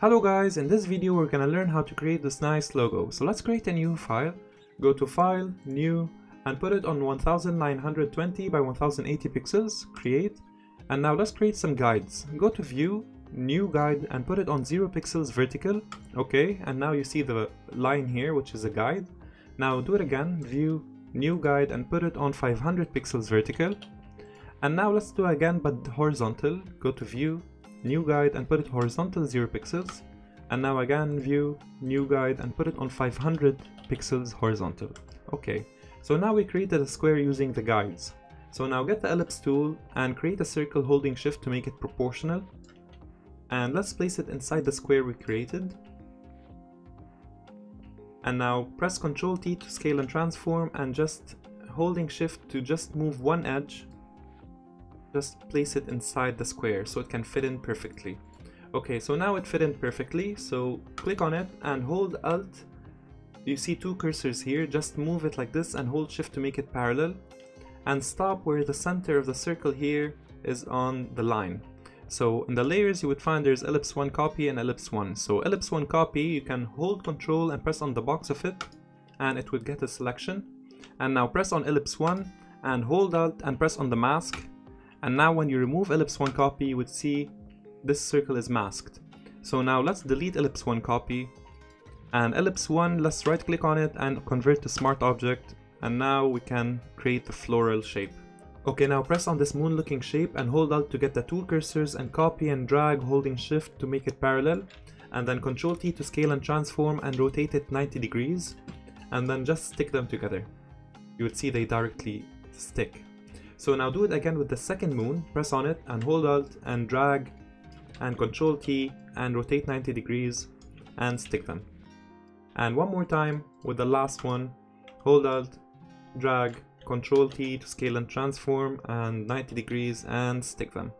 Hello guys, in this video we're gonna learn how to create this nice logo. So let's create a new file. Go to File, New, and put it on 1920 by 1080 pixels, create. And now let's create some guides. Go to View, New Guide, and put it on 0 pixels vertical. Okay, and now you see the line here, which is a guide. Now do it again, View, New Guide, and put it on 500 pixels vertical. And now let's do it again but horizontal. Go to View, New Guide, and put it horizontal 0 pixels. And now again, View, New Guide, and put it on 500 pixels horizontal. Okay, so now we created a square using the guides. So now get the ellipse tool and create a circle holding shift to make it proportional. And let's place it inside the square we created. And now press Ctrl T to scale and transform and just holding shift to just move one edge. Just place it inside the square so it can fit in perfectly. Okay, so now it fit in perfectly, so click on it and hold Alt. You see two cursors here, just move it like this and hold shift to make it parallel. And stop where the center of the circle here is on the line. So in the layers you would find there's ellipse 1 copy and ellipse 1. So ellipse 1 copy you can hold control and press on the box of it and it would get a selection. And now press on ellipse 1 and hold alt and press on the mask. And now when you remove ellipse 1 copy you would see this circle is masked. So now let's delete ellipse 1 copy and ellipse 1 let's right click on it and convert to smart object and now we can create the floral shape. Okay, now press on this moon looking shape and hold alt to get the two cursors and copy and drag holding shift to make it parallel and then Ctrl T to scale and transform and rotate it 90 degrees and then just stick them together. You would see they directly stick. So now do it again with the second moon, press on it and hold alt and drag and Ctrl T and rotate 90 degrees and stick them. And one more time with the last one, hold alt, drag, Ctrl T to scale and transform and 90 degrees and stick them.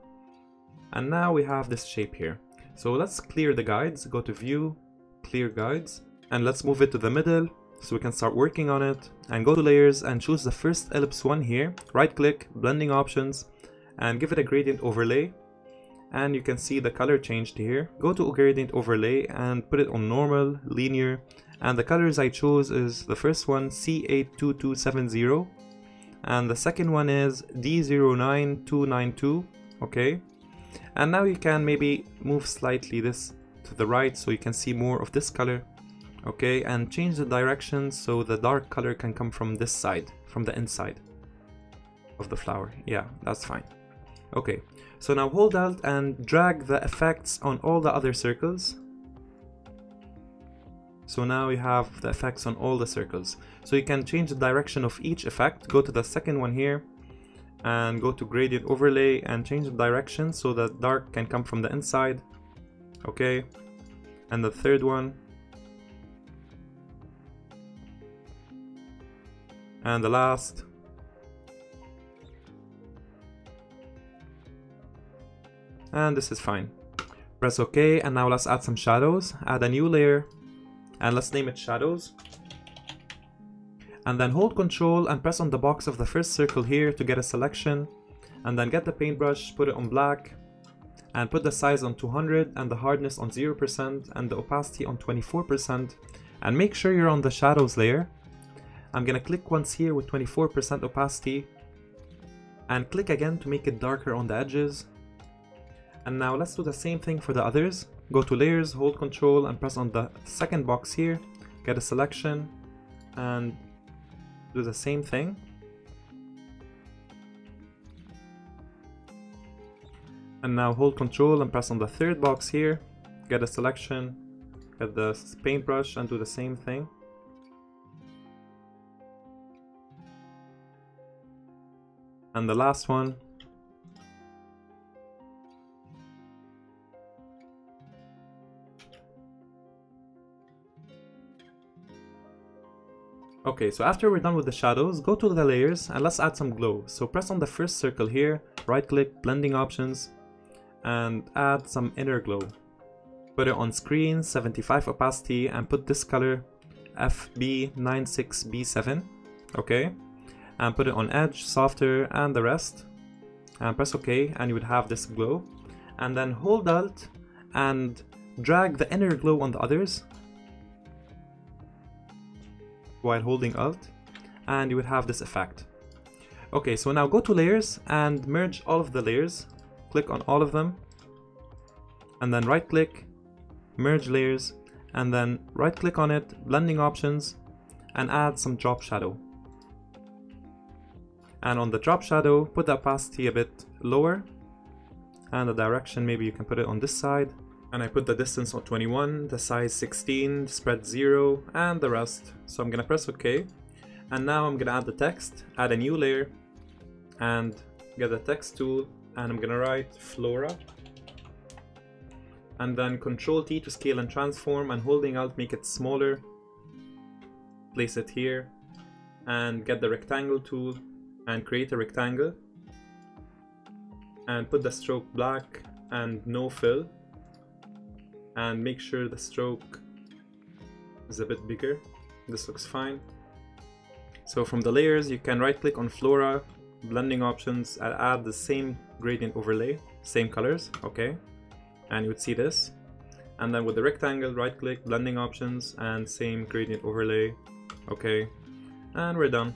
And now we have this shape here. So let's clear the guides, go to view, clear guides, and let's move it to the middle so we can start working on it and go to layers and choose the first ellipse one here, right click, blending options, and give it a gradient overlay. And you can see the color changed here. Go to gradient overlay and put it on normal, linear, and the colors I chose is the first one C82270 and the second one is D09292 okay? And now you can maybe move slightly this to the right so you can see more of this color okay and change the direction so the dark color can come from this side from the inside of the flower yeah that's fine okay so now hold alt and drag the effects on all the other circles so now you have the effects on all the circles. So you can change the direction of each effect. Go to the second one here and go to gradient overlay and change the direction so that dark can come from the inside. Okay. And the third one. And the last. And this is fine. Press OK and now let's add some shadows. Add a new layer and let's name it shadows and then hold control and press on the box of the first circle here to get a selection and then get the paintbrush put it on black and put the size on 200 and the hardness on 0% and the opacity on 24% and make sure you're on the shadows layer I'm gonna click once here with 24% opacity and click again to make it darker on the edges and now let's do the same thing for the others Go to layers, hold control and press on the second box here, get a selection and do the same thing. And now hold control and press on the third box here, get a selection, get the paintbrush and do the same thing. And the last one, Okay, so after we're done with the shadows, go to the layers and let's add some glow. So press on the first circle here, right click, blending options, and add some inner glow. Put it on screen, 75 opacity, and put this color FB96B7, okay? And put it on edge, softer, and the rest. And press OK, and you would have this glow. And then hold Alt and drag the inner glow on the others while holding alt and you would have this effect. Okay, so now go to layers and merge all of the layers. Click on all of them and then right click, merge layers and then right click on it, blending options and add some drop shadow. And on the drop shadow, put the opacity a bit lower and the direction maybe you can put it on this side and I put the distance on 21, the size 16, the spread 0, and the rest. So I'm gonna press OK. And now I'm gonna add the text, add a new layer, and get the text tool, and I'm gonna write Flora. And then Control T to scale and transform, and holding Alt make it smaller. Place it here, and get the rectangle tool, and create a rectangle. And put the stroke black and no fill and make sure the stroke is a bit bigger. This looks fine. So from the layers, you can right click on Flora, blending options, and add the same gradient overlay, same colors, okay? And you would see this. And then with the rectangle, right click, blending options, and same gradient overlay, okay? And we're done.